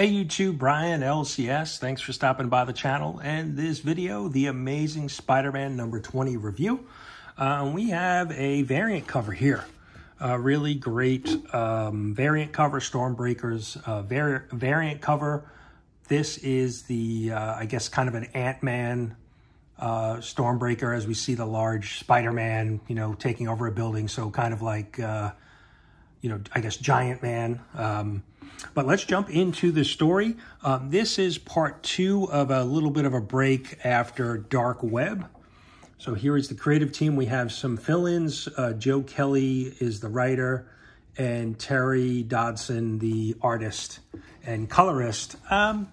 Hey YouTube, Brian LCS. Thanks for stopping by the channel and this video, the Amazing Spider-Man number 20 review. Uh, we have a variant cover here. A really great um, variant cover, Stormbreakers uh, vari variant cover. This is the, uh, I guess, kind of an Ant-Man uh, Stormbreaker as we see the large Spider-Man, you know, taking over a building. So kind of like, uh, you know, I guess Giant Man. Um, but let's jump into the story. Um, this is part two of a little bit of a break after Dark Web. So here is the creative team. We have some fill-ins. Uh, Joe Kelly is the writer and Terry Dodson, the artist and colorist. Um,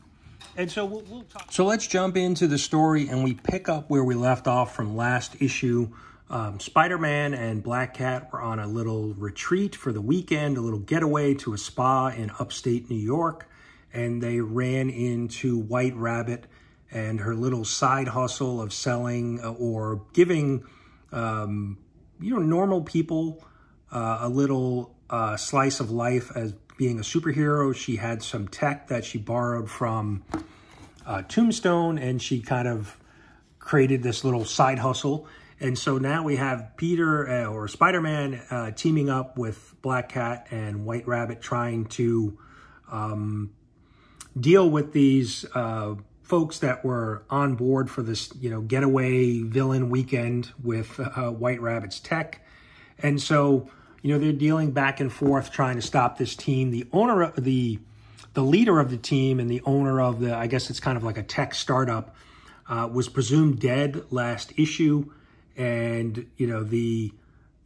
and so we'll, we'll. So let's jump into the story and we pick up where we left off from last issue um, Spider-Man and Black Cat were on a little retreat for the weekend, a little getaway to a spa in upstate New York, and they ran into White Rabbit and her little side hustle of selling uh, or giving, um, you know, normal people uh, a little uh, slice of life as being a superhero. She had some tech that she borrowed from uh, Tombstone, and she kind of created this little side hustle and so now we have Peter uh, or Spider-Man uh, teaming up with Black Cat and White Rabbit trying to um, deal with these uh, folks that were on board for this, you know, getaway villain weekend with uh, White Rabbit's tech. And so, you know, they're dealing back and forth trying to stop this team. The owner of the, the leader of the team and the owner of the, I guess it's kind of like a tech startup, uh, was presumed dead last issue and you know the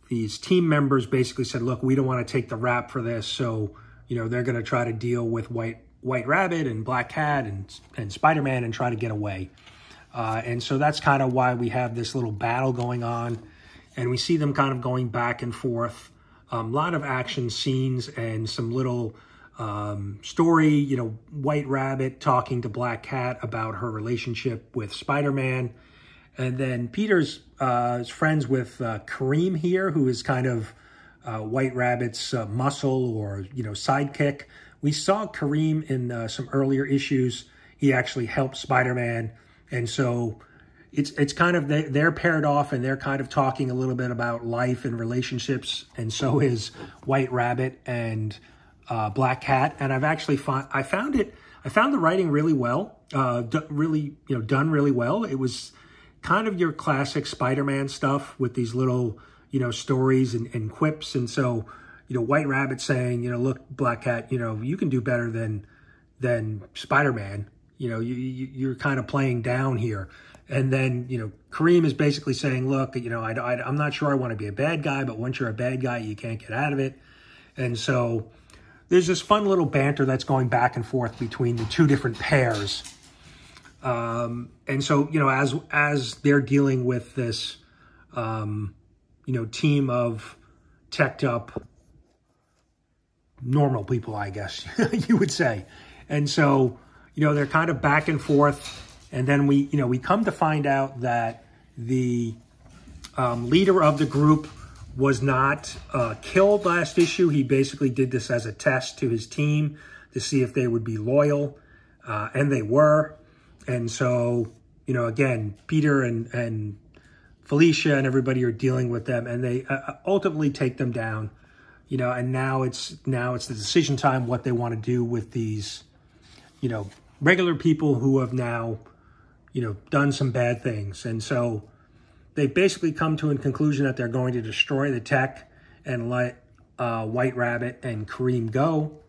these team members basically said, look, we don't want to take the rap for this, so you know they're going to try to deal with White White Rabbit and Black Cat and and Spider Man and try to get away. Uh, and so that's kind of why we have this little battle going on, and we see them kind of going back and forth. A um, lot of action scenes and some little um, story. You know, White Rabbit talking to Black Cat about her relationship with Spider Man and then Peter's uh, is friends with uh, Kareem here, who is kind of uh, White Rabbit's uh, muscle or, you know, sidekick. We saw Kareem in uh, some earlier issues. He actually helped Spider-Man. And so it's it's kind of, they, they're paired off and they're kind of talking a little bit about life and relationships. And so is White Rabbit and uh, Black Cat. And I've actually found, I found it, I found the writing really well, really, you know, done really well. It was kind of your classic Spider-Man stuff with these little, you know, stories and, and quips. And so, you know, White Rabbit saying, you know, look, Black Cat, you know, you can do better than than Spider-Man. You know, you, you're kind of playing down here. And then, you know, Kareem is basically saying, look, you know, I, I, I'm not sure I want to be a bad guy, but once you're a bad guy, you can't get out of it. And so there's this fun little banter that's going back and forth between the two different pairs. Um, and so, you know, as as they're dealing with this, um, you know, team of teched up normal people, I guess you would say. And so, you know, they're kind of back and forth. And then we, you know, we come to find out that the um, leader of the group was not uh, killed last issue. He basically did this as a test to his team to see if they would be loyal. Uh, and they were. And so, you know, again, Peter and, and Felicia and everybody are dealing with them and they uh, uh, ultimately take them down, you know, and now it's, now it's the decision time, what they want to do with these, you know, regular people who have now, you know, done some bad things. And so they basically come to a conclusion that they're going to destroy the tech and let uh, White Rabbit and Kareem go.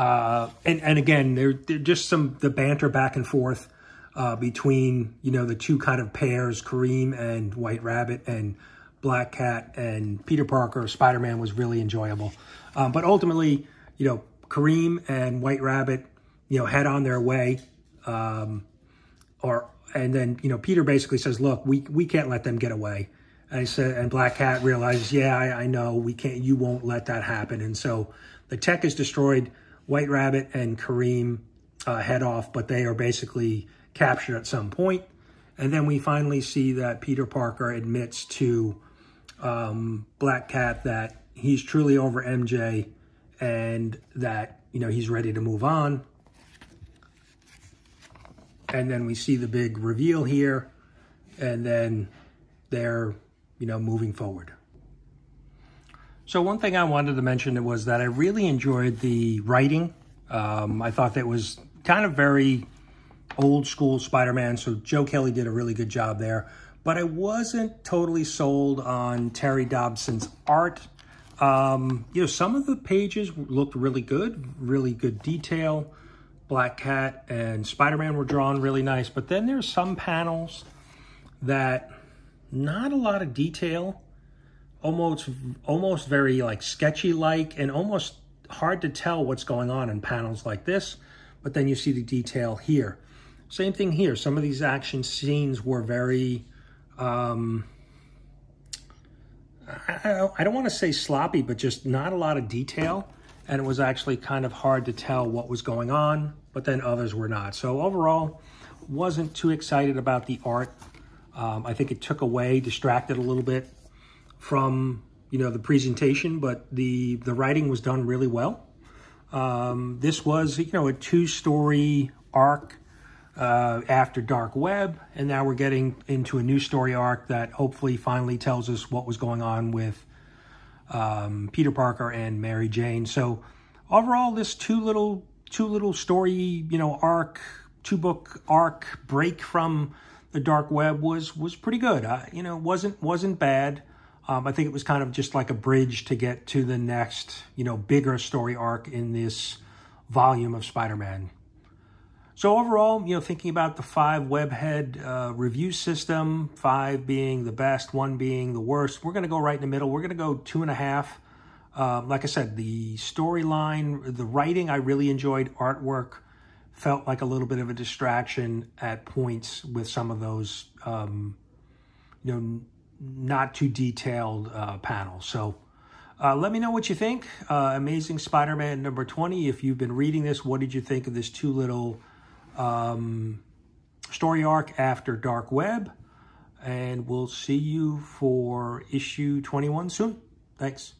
Uh, and, and again, they're, they're just some, the banter back and forth uh, between, you know, the two kind of pairs, Kareem and White Rabbit and Black Cat and Peter Parker, Spider-Man was really enjoyable. Um, but ultimately, you know, Kareem and White Rabbit, you know, head on their way. Um, or, and then, you know, Peter basically says, look, we, we can't let them get away. And said, and Black Cat realizes, yeah, I, I know we can't, you won't let that happen. And so the tech is destroyed. White Rabbit and Kareem uh, head off, but they are basically captured at some point. And then we finally see that Peter Parker admits to um, Black Cat that he's truly over MJ and that, you know, he's ready to move on. And then we see the big reveal here, and then they're, you know, moving forward. So one thing I wanted to mention was that I really enjoyed the writing. Um, I thought that was kind of very old school Spider-Man, so Joe Kelly did a really good job there. But I wasn't totally sold on Terry Dodson's art. Um, you know, some of the pages looked really good, really good detail. Black Cat and Spider-Man were drawn really nice, but then there's some panels that not a lot of detail, almost almost very like sketchy like and almost hard to tell what's going on in panels like this, but then you see the detail here. Same thing here. Some of these action scenes were very um, I, don't want to say sloppy, but just not a lot of detail. And it was actually kind of hard to tell what was going on, but then others were not. So overall, wasn't too excited about the art. Um, I think it took away, distracted a little bit from, you know, the presentation, but the, the writing was done really well. Um, this was, you know, a two-story arc uh, after Dark Web, and now we're getting into a new story arc that hopefully finally tells us what was going on with um, Peter Parker and Mary Jane. So overall, this two little two little story, you know, arc, two book arc break from the Dark Web was was pretty good. You know, wasn't wasn't bad. Um, I think it was kind of just like a bridge to get to the next, you know, bigger story arc in this volume of Spider-Man. So overall, you know, thinking about the five webhead uh, review system, five being the best, one being the worst, we're going to go right in the middle. We're going to go two and a half. Um, like I said, the storyline, the writing, I really enjoyed. Artwork felt like a little bit of a distraction at points with some of those, um, you know, not too detailed uh, panels. So uh, let me know what you think. Uh, Amazing Spider-Man number 20. If you've been reading this, what did you think of this two little um, story arc after Dark Web. And we'll see you for issue 21 soon. Thanks.